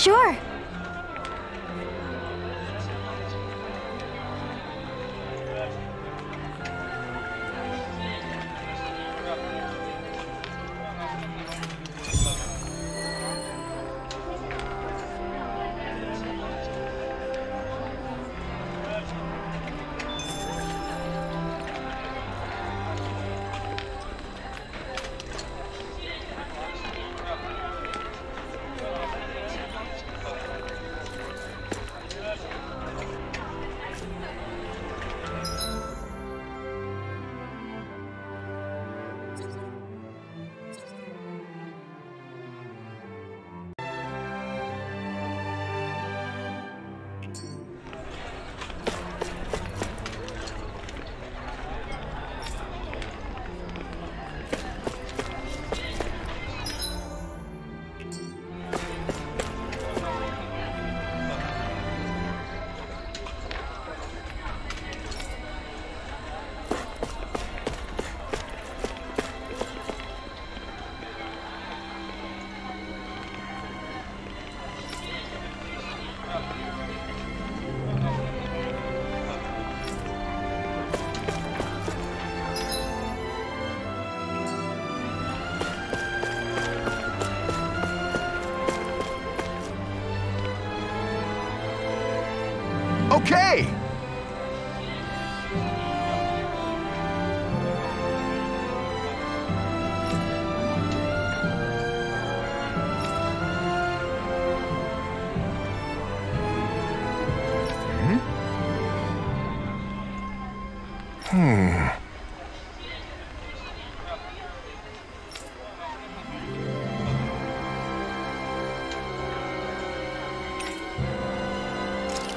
Sure.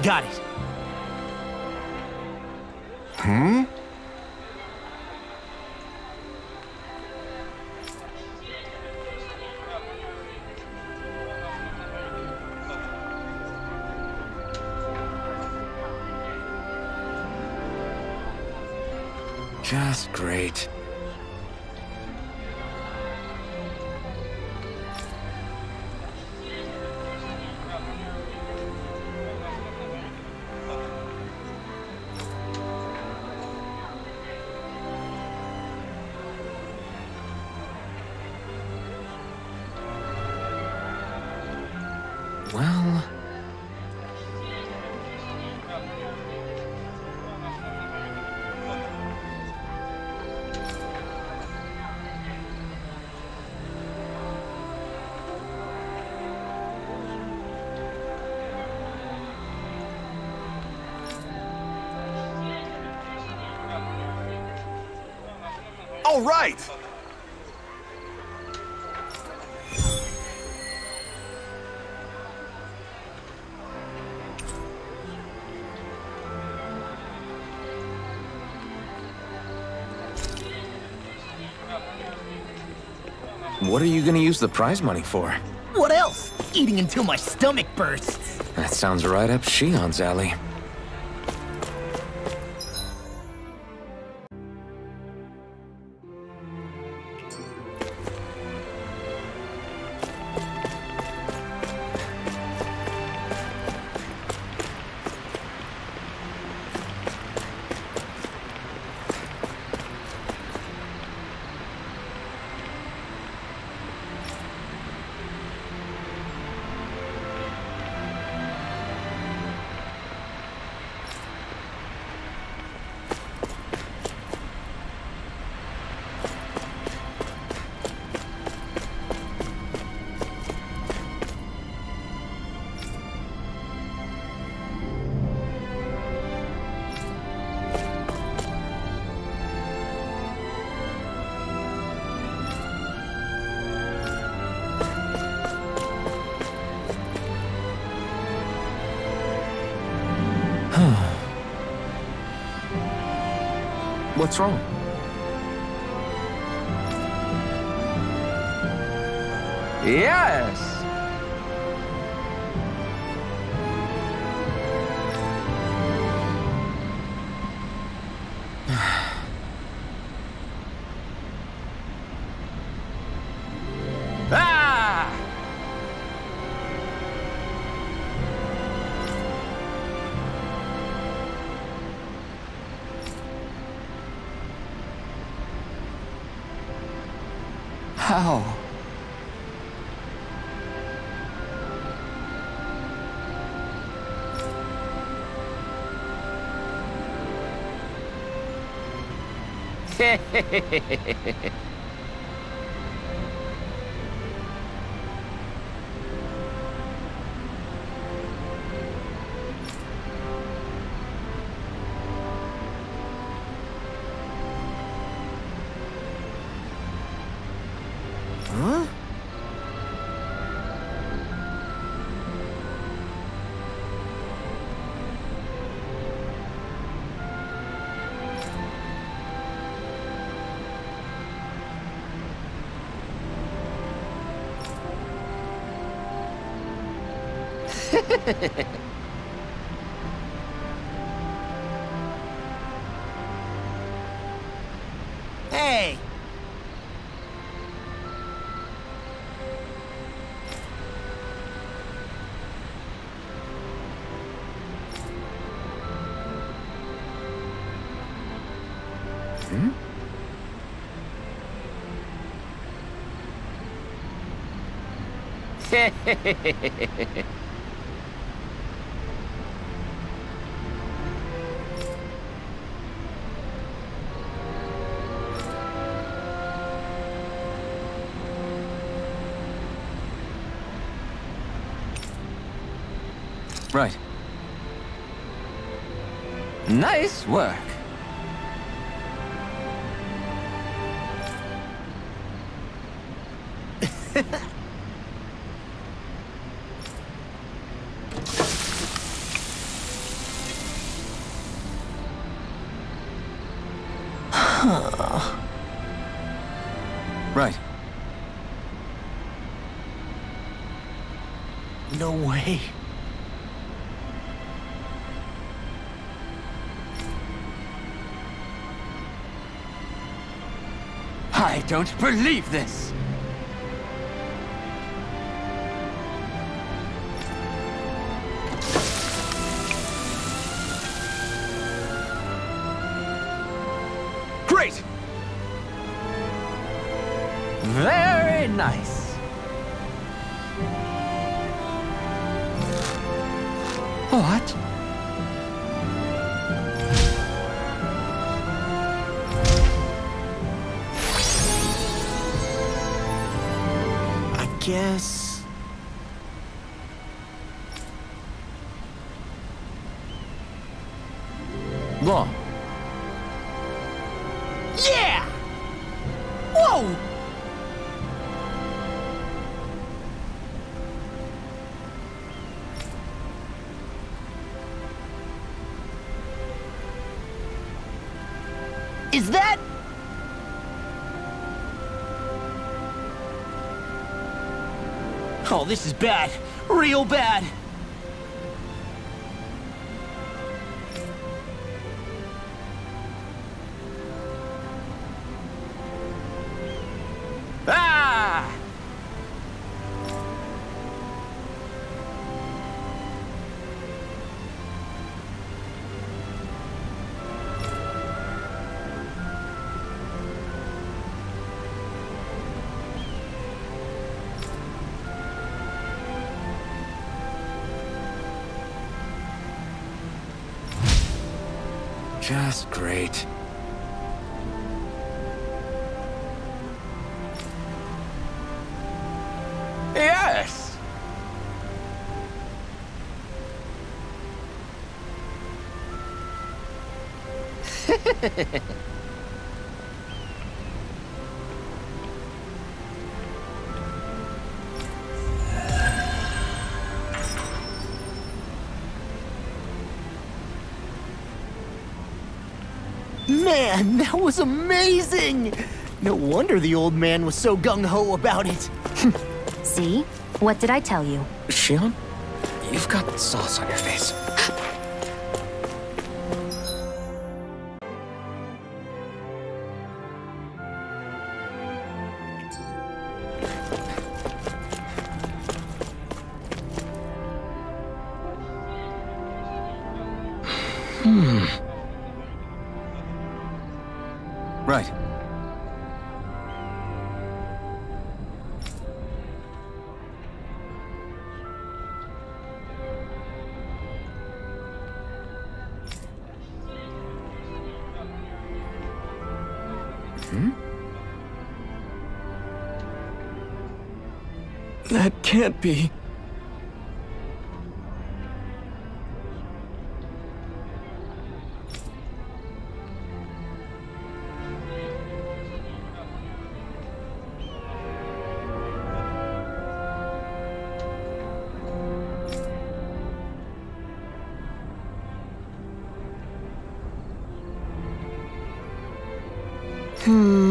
Got it. Hmm? Just great. You gonna use the prize money for? What else? Eating until my stomach bursts. That sounds right up Shionne's alley. What's wrong? Yes! へへへへへへ hey! Right. Nice work. right. No way. I don't believe this. Is that... Oh, this is bad. Real bad. Just great. Yes! Man, that was amazing! No wonder the old man was so gung-ho about it. See? What did I tell you? Shionne, you've got sauce on your face. Can't be. Hmm.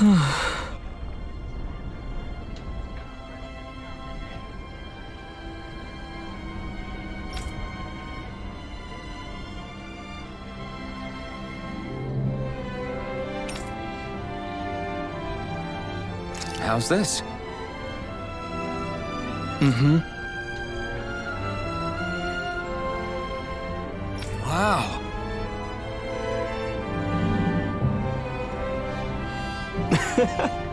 How's this? Mm-hmm.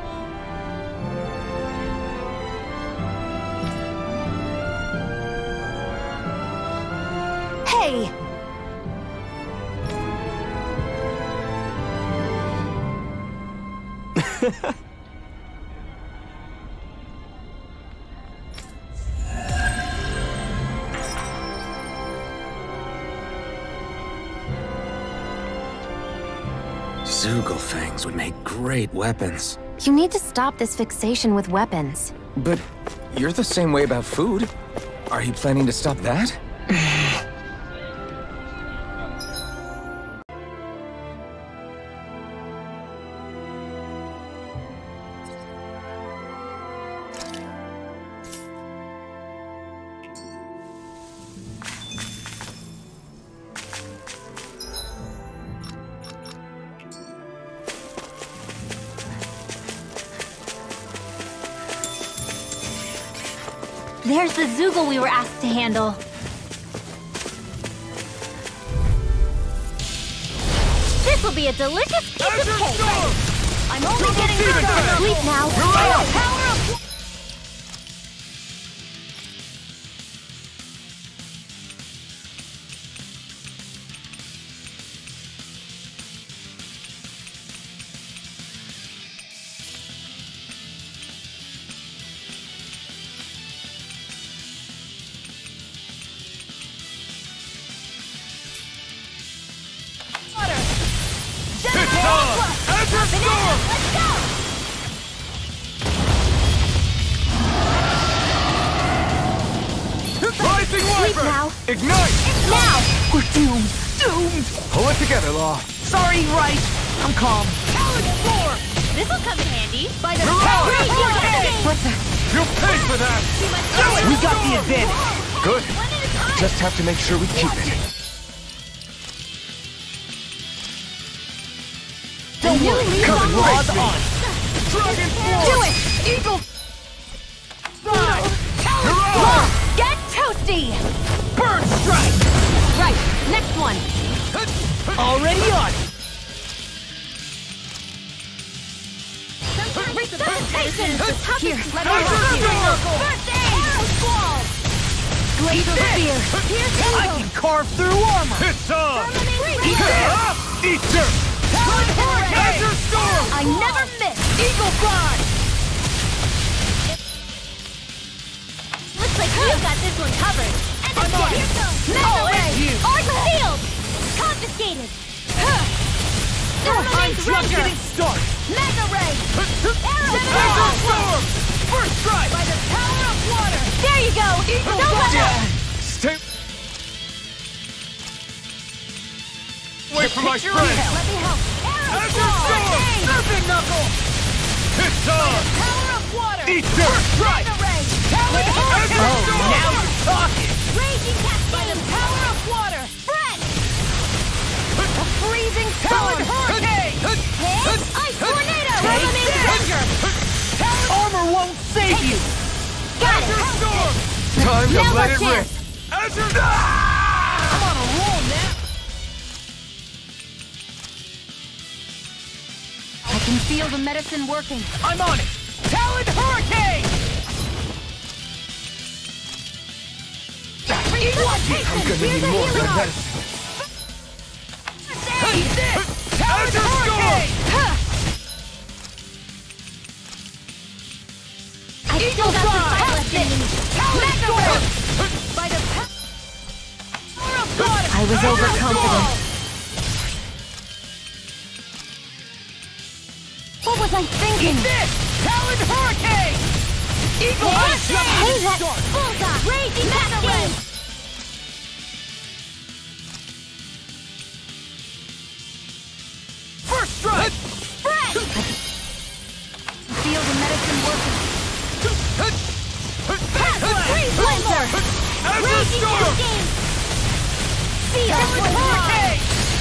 Hey! great weapons. You need to stop this fixation with weapons. But you're the same way about food. Are you planning to stop that? Handle. This will be a delicious piece of cake. I'm only getting started. Sleep now. Power up! Ignite! I'm calm. This'll come in handy. By the Hurrah! power of Hurrah! Hurricane! What the? You'll pay for that! We must do it! We got the advantage. Good. One at a time! Just have to make sure we keep it. Don't worry. leash Coming on raws life. on. Dragon Do it! Eagle. Here, let let me me help you! First aid! Arrow squall! Glacial this. spear! Pierce I can carve through armor. It's on! Permanent Eat ring! this. Ah! Eat dirt! Talon hurricane. Azure Storm! I never miss! Eagle fly. Looks like you've got this one covered. And I'm on again. it. Mega I'll ray! end you. Arc field! Confiscated! I'm just ranger! getting started. Mega ray! Arrow Storm! First strike. By the power of water. There you go! Eagle Don't let Stay away from my friend! Let me help! Arrow Storm! Serpent knuckle. It's! Power of water. Eat dirt! Strike. Mega ray! Talon Azure hurricane. Storm! Oh, now you're talking. Raging cascade! Power of water. Spread! A freezing Talon hurricane. Hit! Ice tornado! Take Firmament this. ranger! Talon armor won't save you. Got Azure it! Storm! Time to Now's let it rip! chance. Azure... I'm on a roll now. I can feel the medicine working. I'm on it. Talon hurricane. I'm gonna need more of that medicine. I was overconfident. What was I thinking? Eat this. Talon hurricane. Eagle Hey, Eye Jump. hey, that bullseye! Raging cascade! First strike. Spread! Feel the medicine working. Freeze Winter! Azure Raging Storm!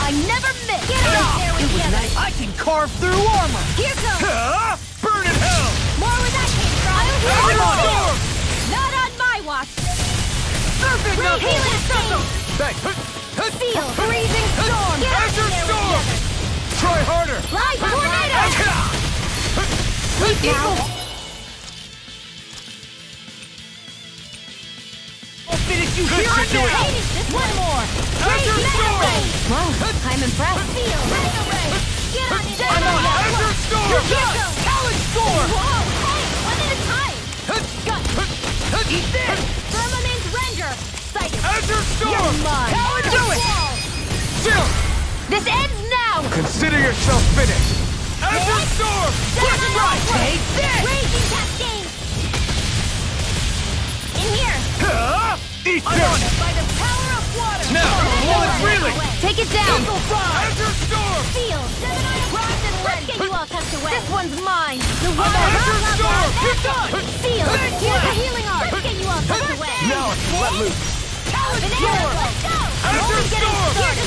I never miss! Get out there with was the nice. I can carve through armor. Here goes! Ah! Burn in hell! More where that came from! I'll heal Azure you! Storm! Not on my watch! Serpent Ray knuckle. healing sting! Thanks. Seal! Freezing storm. Get out Azure there Storm! Try harder! Live tornado! Sleep now! You Good here to and do it. now. Hey, just one more! Azure Mega Storm! ray! Wow, I'm impressed. Seal! Mega ray! Get on it! I'm on it. Azure Storm! You're done. Talon storm. Whoa! Hey, one at a time! Gut! Eat this. Firmament Ranger! Sighted! Azure You're Storm! mine! Talon do it. Still! This ends now! Consider yourself finished! Azure Storm! First strike. Take this. Raging Cascade! Eat I'm on it. By the power of water. Now, while it's Away. reeling! Take it down! Eagle fly. Azure Storm! Seal! Cross and Let's get you all tucked away! This one's mine! The one Azure Storm! You're done. Seal! Big Here's the healing arm! Let's get you all tucked away! Now it's let loose! Talon Banana, storm. let's go! Azure Only getting Storm! started!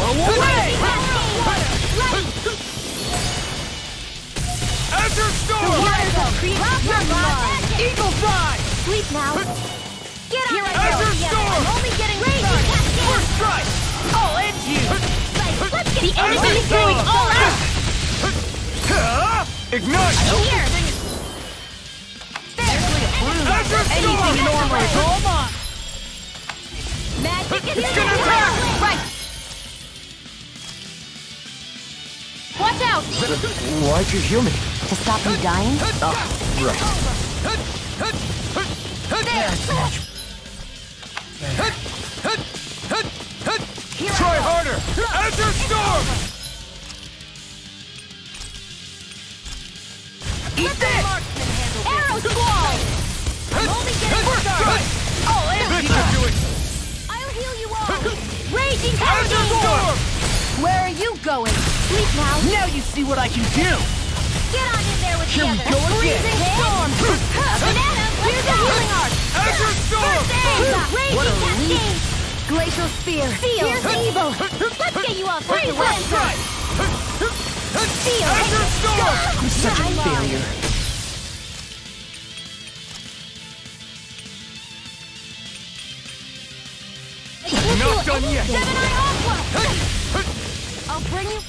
Blow away. Ready! Azure Storm! Water's up! You're mine! Eagle fly. Sleep now! Get on Here I it! go. Azure Storm! I'm only getting raging cascade! First strike. I'll end you. Like, let's get the Azure enemy is going Storm! all out! Ignite! In here! Azure Anything Storm! normal is all mine. Magic is It's gonna the attack! Right! Watch out! Why'd you heal me? To stop me dying? Ah, right. Try harder! Azure Storm! Eat this. Arrow squall! I'm only getting First strike. I'll end This you. should! I'll heal you all! Raging Azure Storm! Where are you going? Sleep now! Now you see what I can do! Get on in there with Here the we others! go again. Freezing Storm! Banana, here's a healing art! Azure Storm! First aid! What a Raging relief. Cascade! Glacial Spear! Feel evil! Let's get you all freeze cleanser! Feel Azure Storm! I'm such a failure. Not done yet! Gemini Aqua! I'll bring you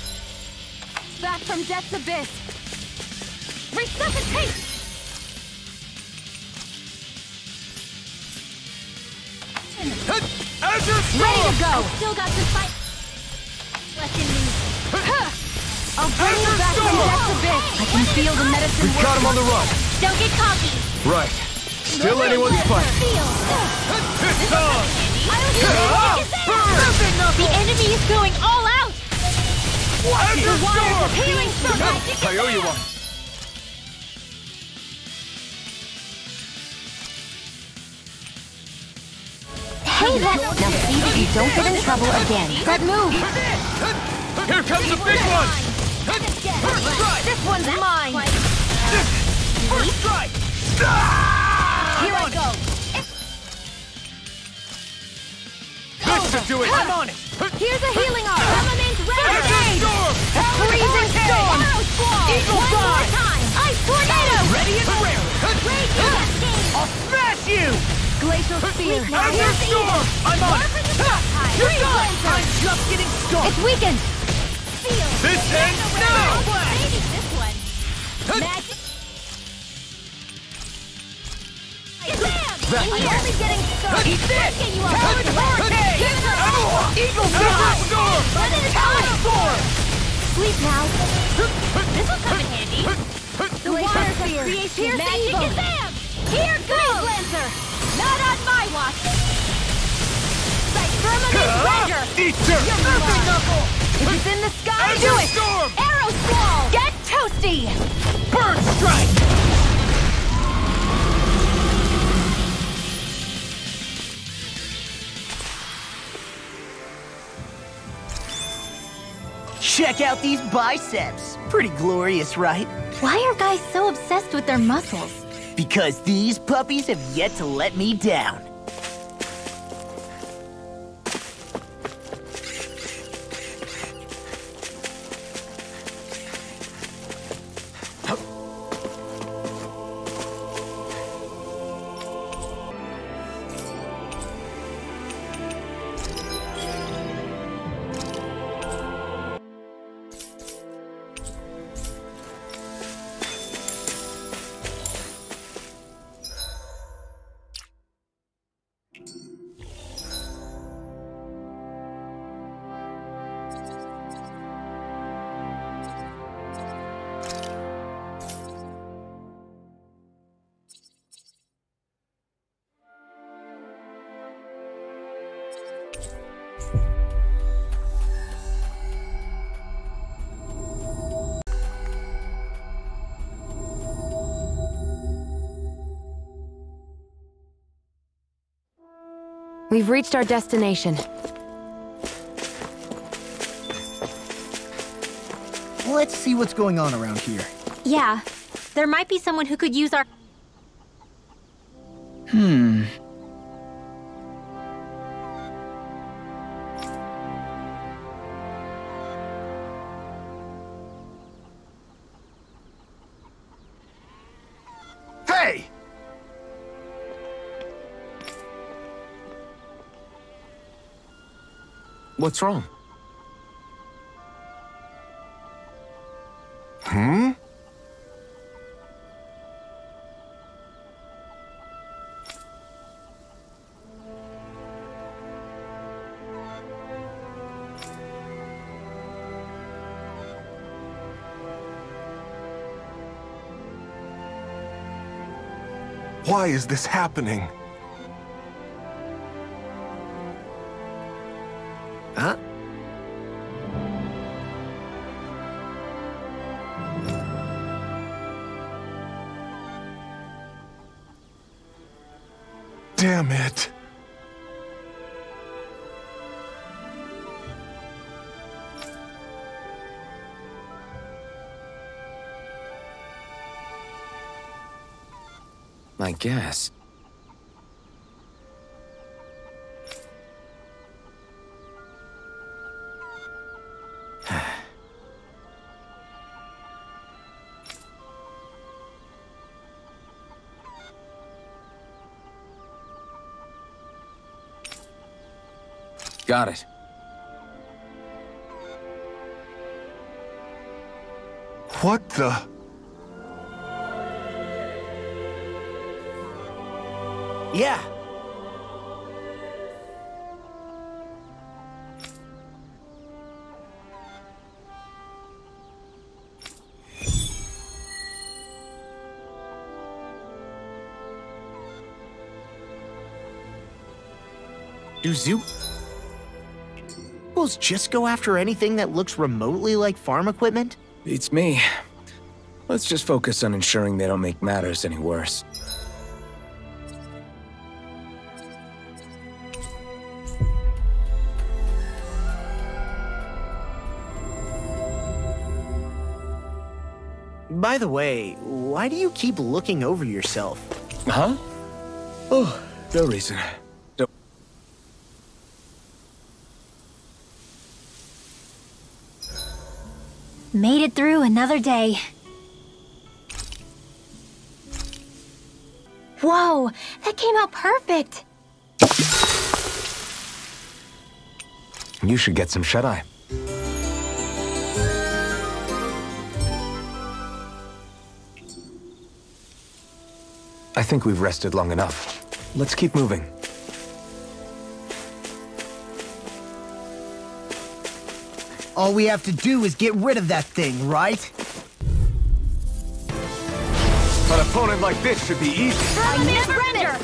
back from death's abyss. Resuscitate! Ready to go! I Still got some fight left in me. I'll bring you Azure back from Storm! death's abyss. I can feel the medicine We've got him on the run! Don't get cocky. Right. Still anyone's fight. Feel. It's on! I'll do it. The enemy is going all out. Azure The waters Storm! of healing from I owe you one. Hey, that. Now see that you don't get in trouble again. That move. Here comes the big one! First strike. This one's mine. First strike! Here I go. This should do it! I'm on it. Here's a healing. Element Azure Renegade. Freezing storm. Eagle One more time. Ice tornado. Ready and cascade. I'll smash you! Glacial spear. Azure Here's the Storm! I'm on More it! the high. You're Freeze done! I'm just getting started! It's weakened. Feel. This ends now! Maybe this one. Magic. Bam! I'm only getting started. Eat this! You all Talon Hurricane! Give it up. Eagle Azure Fly! Storm! Run into Talon. Storm! Sleep now. This will come in handy. The waters of creation. Here's Magic evil. Kazam! Here goes! Lancer! Not on my watch! Like firmament treasure! Eater! Perfect knuckle! If it's in the sky, do Azure it! Storm! Arrow squall! Get toasty! Bird Strike! Check out these biceps! Pretty glorious, right? Why are guys so obsessed with their muscles? Because these puppies have yet to let me down. We've reached our destination. Let's see what's going on around here. Yeah, there might be someone who could use our... Hey! What's wrong? Hmm? Why is this happening? Damn it. I guess. Got it. What the? Yeah. Do zoo... Bulls just go after anything that looks remotely like farm equipment? Beats me. Let's just focus on ensuring they don't make matters any worse. By the way, why do you keep looking over yourself? Huh? Oh, no reason. Don't... Made it through another day. Whoa, that came out perfect. You should get some shut-eye. I think we've rested long enough. Let's keep moving. All we have to do is get rid of that thing, right? An opponent like this should be easy. I never render.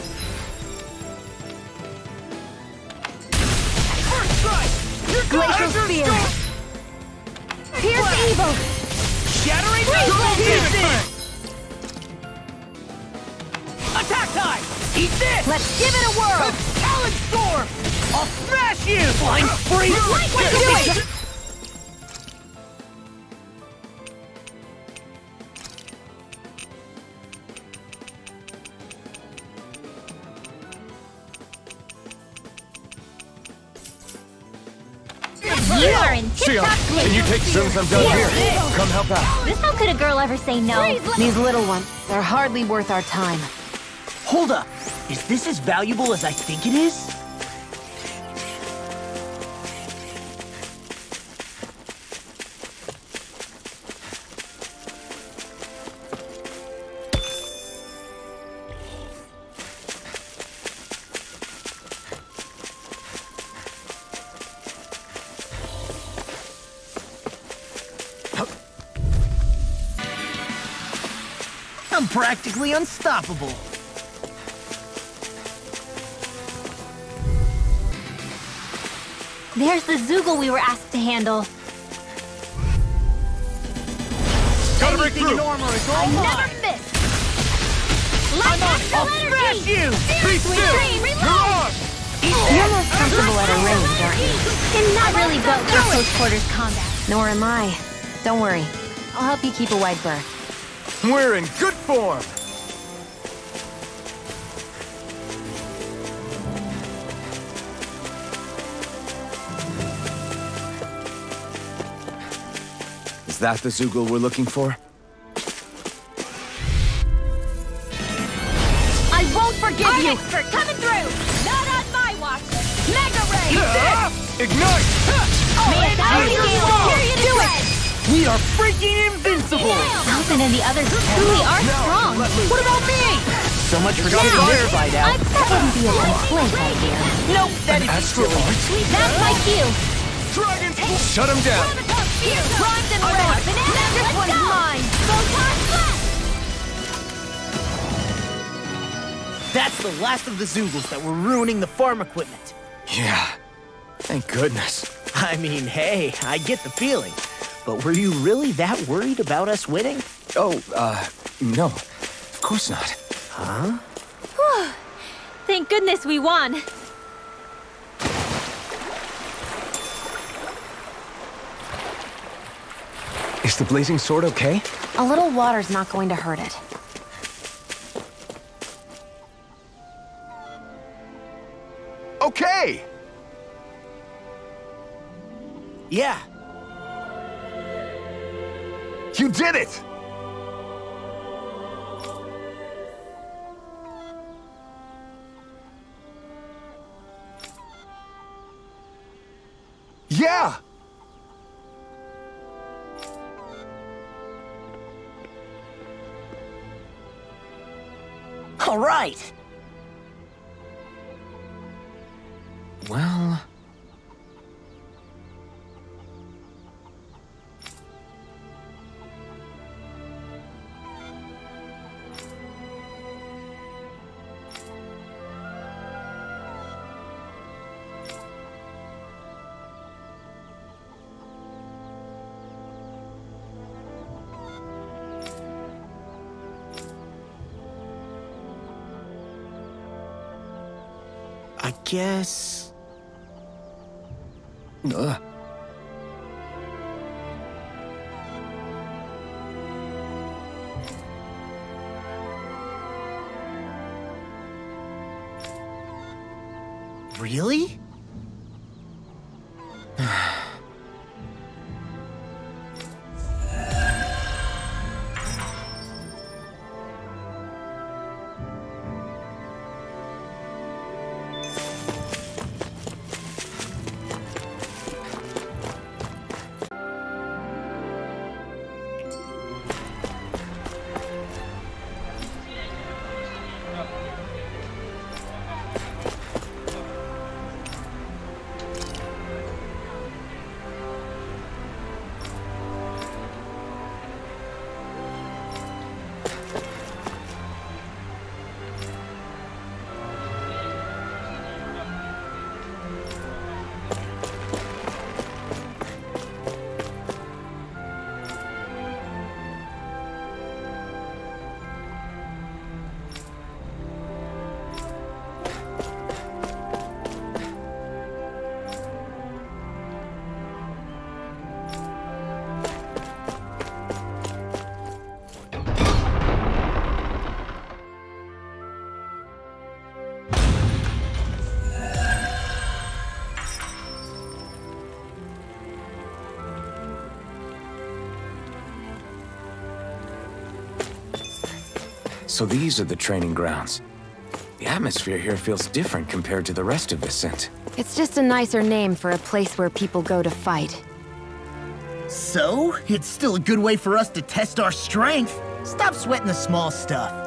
First strike! Glacial Spear. Pierce Evil. Shattering Freeze Attack time! Eat this! Let's give it a whirl. Talon Storm! I'll smash you! Flying free! Let's do it. You tip-top Can you take since I'm done here? Come help out. This how could a girl ever say no? These little ones, they're hardly worth our time. Hold up! Is this as valuable as I think it is? Practically unstoppable. There's the Zeugle we were asked to handle. Gotta break through! in armor is I all never mine. miss. Light I'll astral smash energy. you! Be Sweet still! dream, You're reload. on! You're most comfortable at a range, aren't you? And not really built for close quarters combat. Nor am I. Don't worry. I'll help you keep a wide berth. We're in good form! Is that the Zeugle we're looking for? Something and the others truly are strong. What about me? So much for getting this fight I out. bet wouldn't be a complaint idea. Nope, that'd be Astral silly. Arts? That's my cue. Dragon! Shut him down! Primed and red. This one's mine. Photon. That's the last of the Zeugles that were ruining the farm equipment. Yeah. Thank goodness. I mean, hey, I get the feeling. But were you really that worried about us winning? Oh, uh, no. Of course not. Huh? Thank goodness we won. Is the blazing sword okay? A little water's not going to hurt it. Okay! Yeah. You did it! Yeah! all right. Guess. Ugh. So these are the training grounds. The atmosphere here feels different compared to the rest of Viscint. It's just a nicer name for a place where people go to fight. So, it's still a good way for us to test our strength. Stop sweating the small stuff.